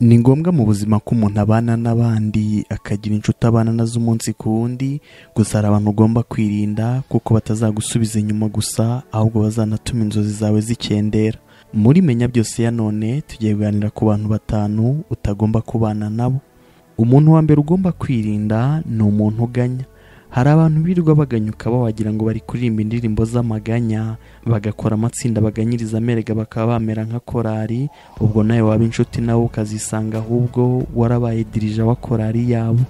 ni ngombwa mu buzima ko umuntu abana n'abandi akagira inshuti abana na zo umunsi ku wundi gusa hari abantu ugomba kwirinda kuko batazagusubiza inyuma gusa ahubwo bazanatuma inzozi zawe zikendera. Muri menya byose ya none tugiye kuganira ku bantu batanu utagomba kubana nabo. Umuntu wa mbere ugomba kwirinda ni umuntu uganya. Hari abantu birirwa baganyuka wagira ngo bari kuririmba indirimbo z'amaganya bagakora amatsinda baganyiriza amerega bakaba bamera nka korari ubwo nawe waba inshuti nawe ukazisanga ahubwo warabaye dirija wa korari yabo.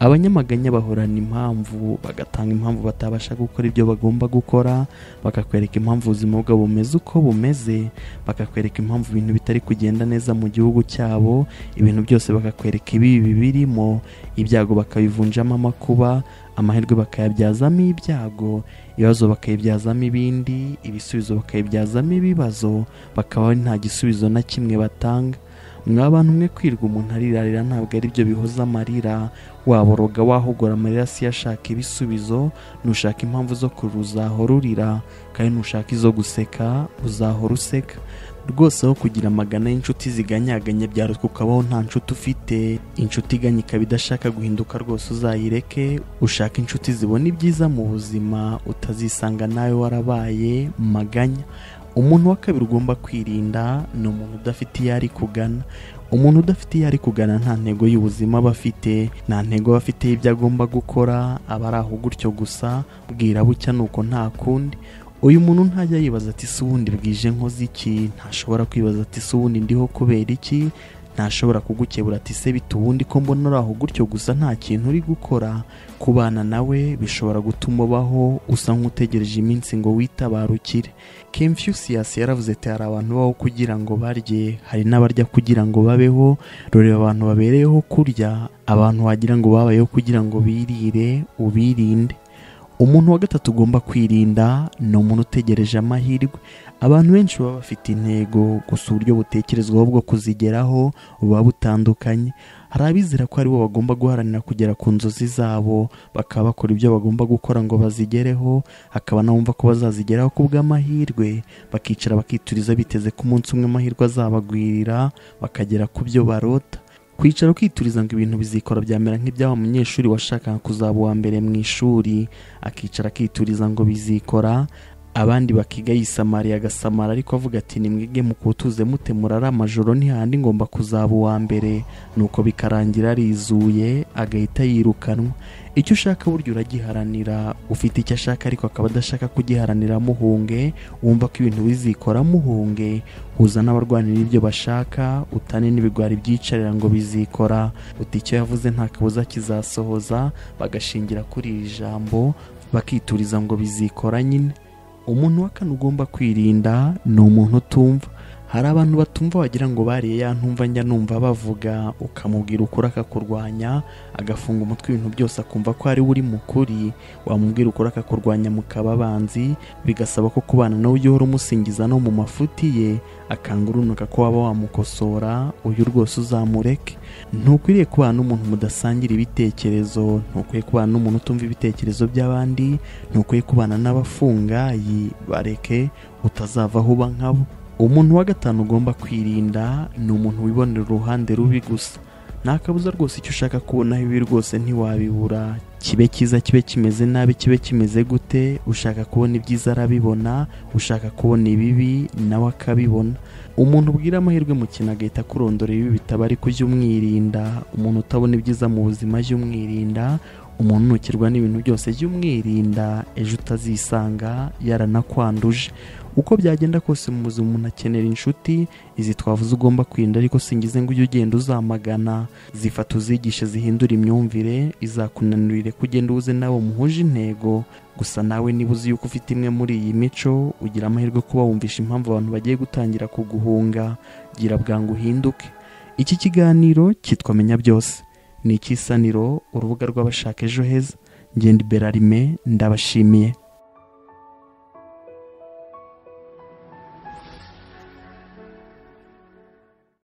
Abanyamaganya bahorana impamvu bagatanga impamvu batabasha gukora ibyo bagomba gukora bakakwereka impamvu ubuzima bwabo bumeze uko bumeze bakakwereka impamvu ibintu bitari kugenda neza mu gihugu cyabo ibintu byose bakakwereka ibibi birimo ibyago bakabivunjamo amakuba amahirwe bakayabyazamo ibyago ibibazo bakayibyazamo ibindi ibisubizo bakayibyazamo ibibazo bakaba nta gisubizo na kimwe batanga. Mwa bantu umwe kwirwa umuntu arirarira ntabwo ari byo bihoza amarira. Waboroga wahogora amarira si ashaka ibisubizo nushaka impamvu zo kurira urira. Kandi nushaka izo guseka uzahora useka. Rwose aho kugira amagana y'inshuti ziganyaganye byarutwa ukabaho nta nshuti ufite inshuti iganya ikaba idashaka guhinduka rwose uzayireke ushaka inshuti zibona ibyiza mu buzima utazisanga nawe warabaye maganya. Umuntu wa kabiri ugomba kwirinda ni umuntu udafite iyo ari kugana. Umuntu udafite iyo ari kugana nta ntego y'ubuzima aba afite nta ntego aba afite y'ibyo agomba gukora aba ari aho gutyo gusa bwira bucya nuko nta kundi. Uyu muntu ntajya yibaza ati si ubundi bwije nkoze iki? Ntashobora kwibaza ati si ubundi ndiho kubera iki? Ntashobora kugukebura ati se bita ubundi ko mbona uri aho gutyo gusa nta kintu uri gukora kubana nawe bishobora gutuma ubaho usa nk'utegereje iminsi ngo witabarukire. Confucius yaravuze ati hari abantu baho kugira ngo barye hari n'abarya kugira ngo babeho roreba abantu babereyeho kurya abantu wagira ngo babayeho kugira ngo birire ubirinde. Umuntu wa gatatu ugomba kwirinda ni umuntu utegereje amahirwe. Abantu benshi baba bafite intego gusa uburyo butekerezwaho bwo kuzigeraho buba butandukanye. Hari abizera ko ari bo bagomba guharanira kugera ku nzozi zabo bakaba bakora ibyo bagomba gukora ngo bazigereho hakaba n'abumva ko bazazigeraho ku bw'amahirwe bakicara bakituriza biteze ko umunsi umwe amahirwe azabagwirira bakagera ku byo barota. Kwicara ukituriza ngo ibintu bizikora byamera nk'iby'aho umunyeshuri washakaga kuzaba uwa mbere mu ishuri. Akicara akituriza ngo bizikora abandi bakiga yisamariye agasamara ariko avuga ati nimwige mukutuze mute murara amajoro ntihandi ngomba kuzaba uwa mbere. Nuko bikarangira arizuye agahita yirukanwa. Icyo ushaka burya uragiharanira. Ufite icyo ashaka ariko akaba adashaka kugiharanira muhunge. Wumva ko ibintu bizikora muhunge. Huza n'abarwanira ibyo bashaka utane n'ibigwari byicarira ngo bizikora. Uti icyo yavuze nta kabuza kizasohoza. Bagashingira kuri iri jambo bakituriza ngo bizikora nyine. Umuntu wa kane ugomba kwirinda ni umuntu utumva hari abantu batumva wagira ngo bariye ya ntumva njya numva bavuga ukamubwira ukuri akakurwanya agafunga umutwe ibintu byose akumva ko ari we uri mu kuri wamubwira ukuri akakurwanya mukaba abanzi bigasaba ko kubana nawe ujya uhora umusingiza no mu mafuti ye akanga urunuka ko waba wamukosora uyu rwose uzamureke. Ntukwiriye kubana n'umuntu mudasangira ibitekerezo ntukwiye kubana n'umuntu utumva ibitekerezo by'abandi ntukwiye kubana n'abafungayi bareke utazavaho uba nkabo. Umuntu wa gatanu ugomba kwirinda ni umuntu wibonera uruhande rubi gusa. Nta kabuza rwose icyo ushaka kubonaho ibi rwose ntiwabibura. Kibe cyiza kibe kimeze nabi kibe kimeze gute ushaka kubona ibyiza arabibona ushaka kubona ibibi nawe akabibona. Umuntu ubwira amahirwe mu kintu agahita akurondora ibi bitaba ari kujya umwirinda umuntu utabona ibyiza mu buzima jya umwirinda umuntu nukirwa n'ibintu byose jya umwirinda ejo utazisanga yaranakwanduje. Uko byagenda kose mu buzima umuntu akenera inshuti izi twavuze ugomba kwirinda ariko singize ngo ujye ugenda uzamagana. Zifata uzigishe zihindura imyumvire izakunanurire kugenda ubuze nawe muhuje intego. Gusa nawe niba uzi yuko ufite imwe muri iyi mico ugira amahirwe kuba wumvisha impamvu abantu bagiye gutangira kuguhunga. Gira bwangu uhinduke. Iki kiganiro cyitwa menya byose. Ni icy'isaniro urubuga rw'abashaka ejo heza ngenda iberarime ndabashimiye.